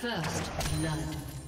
First blood.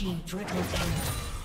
Team triple kill.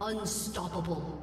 Unstoppable.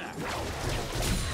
Ha!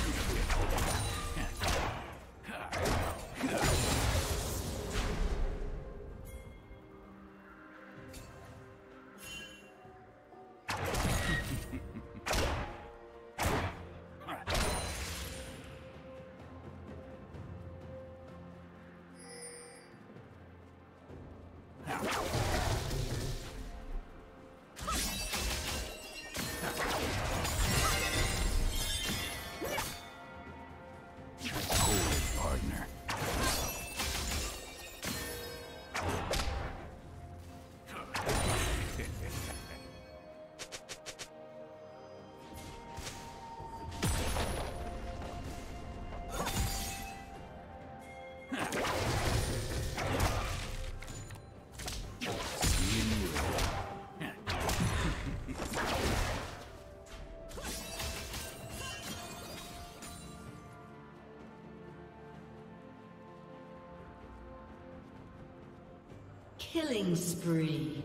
Killing spree.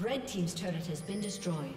Red Team's turret has been destroyed.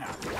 Yeah.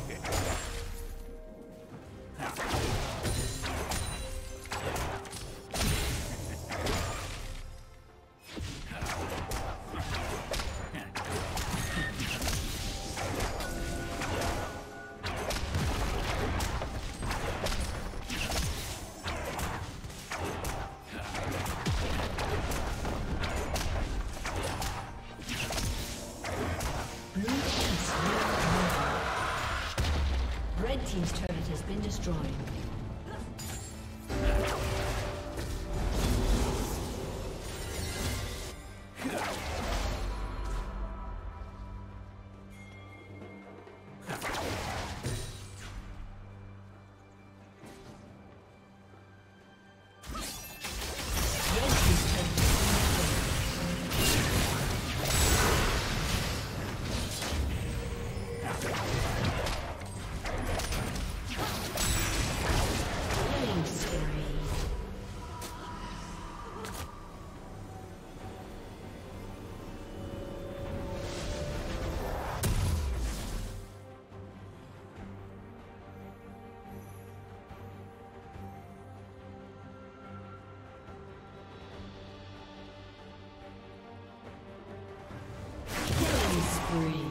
Spree.